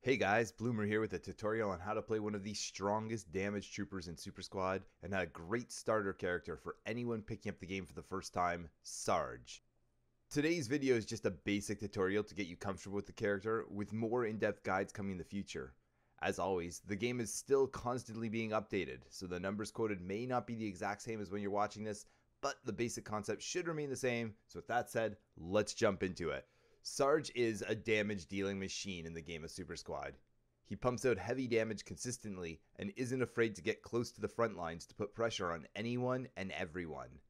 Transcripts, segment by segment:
Hey guys, Bloomer here with a tutorial on how to play one of the strongest damage troopers in Super Squad and a great starter character for anyone picking up the game for the first time, Sarge. Today's video is just a basic tutorial to get you comfortable with the character with more in-depth guides coming in the future. As always, the game is still constantly being updated, so the numbers quoted may not be the exact same as when you're watching this, but the basic concept should remain the same. So with that said, let's jump into it. Sarge is a damage dealing machine in the game of Super Squad. He pumps out heavy damage consistently and isn't afraid to get close to the front lines to put pressure on anyone and everyone.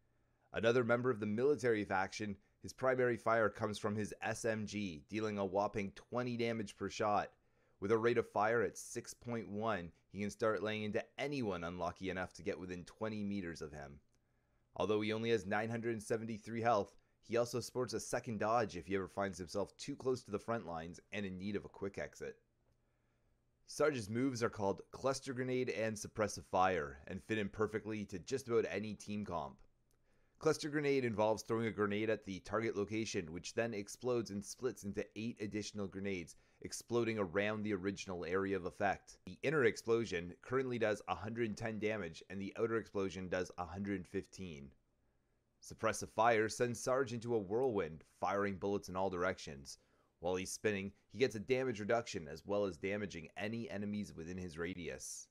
Another member of the military faction, his primary fire comes from his SMG, dealing a whopping 20 damage per shot. With a rate of fire at 6.1, he can start laying into anyone unlucky enough to get within 20 meters of him. Although he only has 973 health, he also sports a second dodge if he ever finds himself too close to the front lines and in need of a quick exit. Sarge's moves are called Cluster Grenade and Suppressive Fire and fit in perfectly to just about any team comp. Cluster Grenade involves throwing a grenade at the target location, which then explodes and splits into 8 additional grenades, exploding around the original area of effect. The inner explosion currently does 110 damage, and the outer explosion does 115. Suppressive Fire sends Sarge into a whirlwind, firing bullets in all directions. While he's spinning, he gets a damage reduction as well as damaging any enemies within his radius.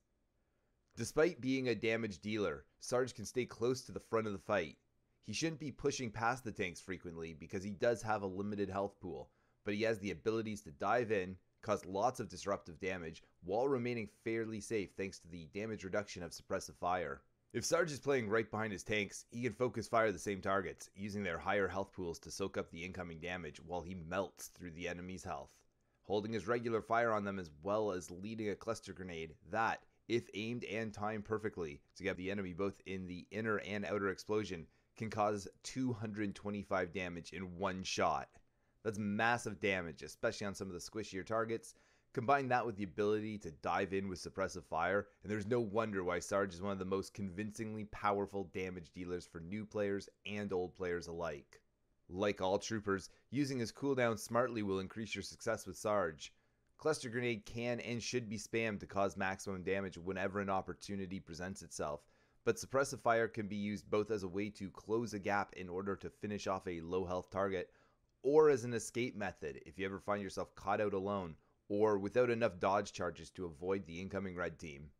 Despite being a damage dealer, Sarge can stay close to the front of the fight. He shouldn't be pushing past the tanks frequently because he does have a limited health pool, but he has the abilities to dive in, cause lots of disruptive damage, while remaining fairly safe thanks to the damage reduction of Suppressive Fire. If Sarge is playing right behind his tanks, he can focus fire the same targets, using their higher health pools to soak up the incoming damage while he melts through the enemy's health. Holding his regular fire on them as well as leading a cluster grenade that, if aimed and timed perfectly to get the enemy both in the inner and outer explosion, can cause 225 damage in one shot. That's massive damage, especially on some of the squishier targets, Combine that with the ability to dive in with suppressive fire, and there's no wonder why Sarge is one of the most convincingly powerful damage dealers for new players and old players alike. Like all troopers, using his cooldown smartly will increase your success with Sarge. Cluster Grenade can and should be spammed to cause maximum damage whenever an opportunity presents itself, but Suppressive Fire can be used both as a way to close a gap in order to finish off a low health target, or as an escape method if you ever find yourself caught out alone or without enough dodge charges to avoid the incoming red team.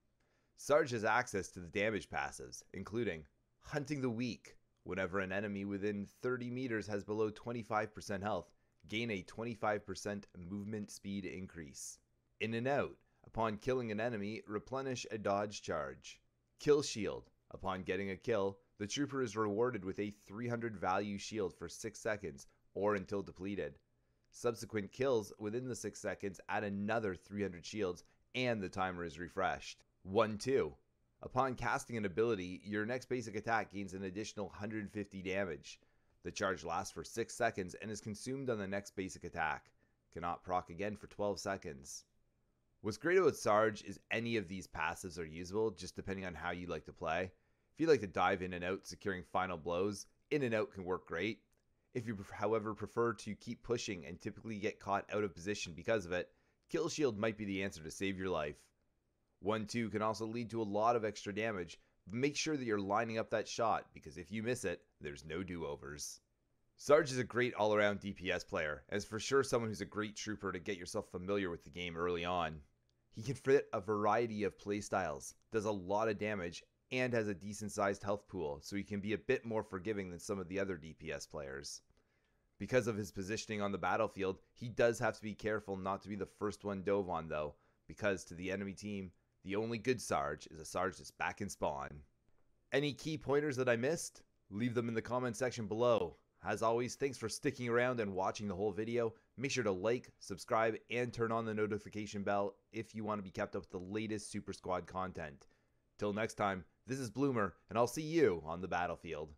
Sarge has access to the damage passives, including Hunting the Weak. Whenever an enemy within 30 meters has below 25% health, gain a 25% movement speed increase. In and Out. Upon killing an enemy, replenish a dodge charge. Kill Shield. Upon getting a kill, the trooper is rewarded with a 300 value shield for 6 seconds or until depleted. Subsequent kills within the 6 seconds add another 300 shields, and the timer is refreshed. 1 2. Upon casting an ability, your next basic attack gains an additional 150 damage. The charge lasts for 6 seconds and is consumed on the next basic attack. Cannot proc again for 12 seconds. What's great about Sarge is any of these passives are usable, just depending on how you like to play. If you like to dive in and out securing final blows, in and out can work great. If you, however, prefer to keep pushing and typically get caught out of position because of it, Kill Shield might be the answer to save your life. 1 2 can also lead to a lot of extra damage, but make sure that you're lining up that shot because if you miss it, there's no do overs. Sarge is a great all around DPS player, and is for sure someone who's a great trooper to get yourself familiar with the game early on. He can fit a variety of playstyles, does a lot of damage, and has a decent sized health pool, so he can be a bit more forgiving than some of the other DPS players. Because of his positioning on the battlefield, he does have to be careful not to be the first one dove on, though, because to the enemy team, the only good Sarge is a Sarge that's back in spawn. Any key pointers that I missed? Leave them in the comment section below. As always, thanks for sticking around and watching the whole video. Make sure to like, subscribe, and turn on the notification bell if you want to be kept up with the latest Super Squad content. Till next time, this is Bloomer, and I'll see you on the battlefield.